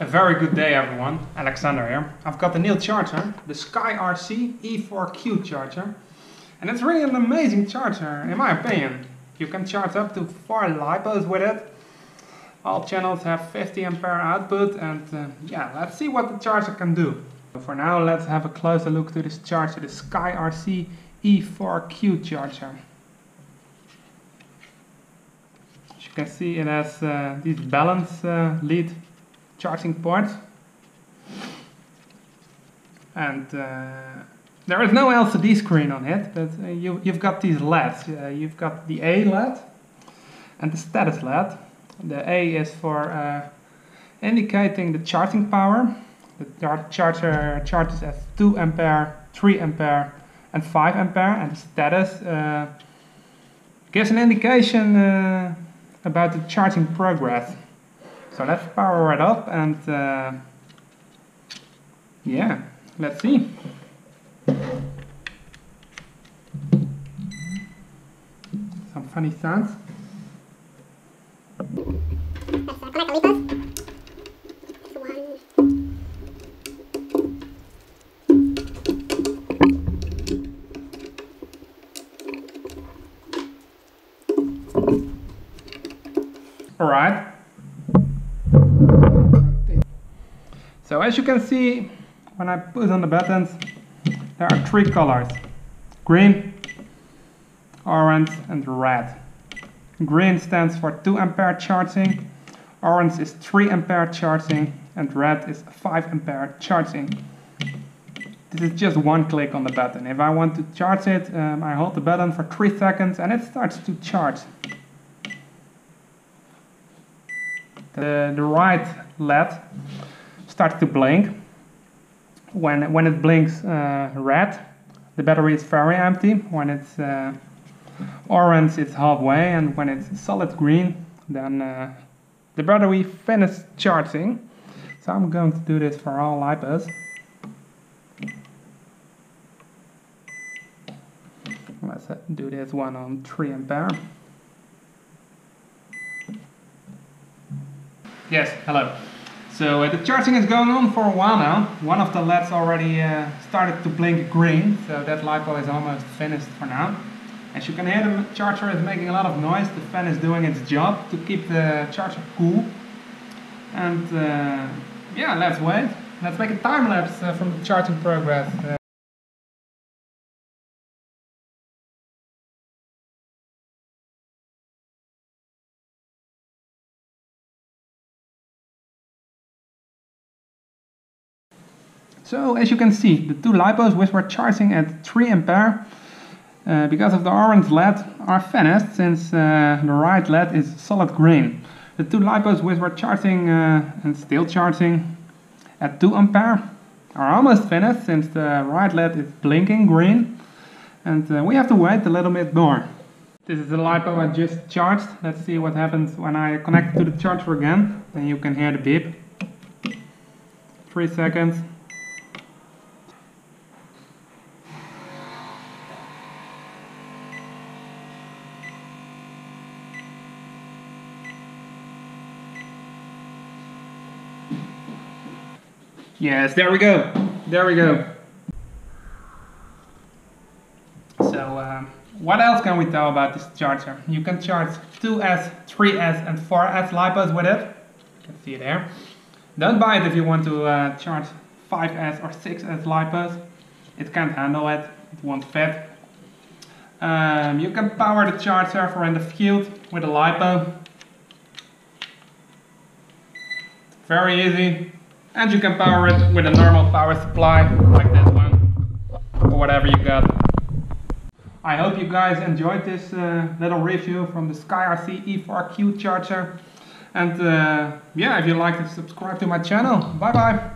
A very good day everyone, Alexander here. I've got the new charger, the Sky RC E4Q charger. And it's really an amazing charger, in my opinion. You can charge up to 4 LiPos with it. All channels have 50 ampere output and uh, yeah, let's see what the charger can do. For now, let's have a closer look to this charger, the Sky RC E4Q charger. As you can see, it has uh, these balance uh, lead charging port. And uh, there is no LCD screen on it, but uh, you, you've got these LEDs. Uh, you've got the A LED and the status LED. The A is for uh, indicating the charging power. The charger charges at 2 ampere, 3 ampere and 5 ampere and the status uh, gives an indication uh, about the charging progress. So let's power it up and uh, yeah, let's see. Some funny sounds. Alright, So as you can see, when I put on the buttons, there are three colors. Green, orange and red. Green stands for 2 ampere charging, orange is 3 ampere charging and red is 5 ampere charging. This is just one click on the button. If I want to charge it, um, I hold the button for 3 seconds and it starts to charge. The, the right LED starts to blink. When, when it blinks uh, red, the battery is very empty. When it's uh, orange, it's halfway, and when it's solid green, then uh, the battery finishes charging. So I'm going to do this for all LiPos. Let's do this one on 3 ampere. Yes, hello. So uh, the charging is going on for a while now. One of the LEDs already uh, started to blink green, so that LiPo is almost finished for now. As you can hear, the charger is making a lot of noise. The fan is doing its job to keep the charger cool. And uh, yeah, let's wait. Let's make a time lapse uh, from the charging progress. So as you can see, the two LiPos which were charging at 3 ampere uh, because of the orange LED are finished since uh, the right LED is solid green. The two LiPos which were charging uh, and still charging at 2 ampere are almost finished since the right LED is blinking green and uh, we have to wait a little bit more. This is the LiPo I just charged. Let's see what happens when I connect to the charger again. Then you can hear the beep. 3 seconds. Yes, there we go. There we go. So, um, what else can we tell about this charger? You can charge 2S, 3S and 4S LiPos with it. You can see it there. Don't buy it if you want to uh, charge 5S or 6S LiPos. It can't handle it. It won't fit. Um, you can power the charger for in the field with a LiPo. Very easy. And you can power it with a normal power supply, like this one, or whatever you got. I hope you guys enjoyed this uh, little review from the SkyRC E4Q charger. And uh, yeah, if you liked it, subscribe to my channel. Bye bye.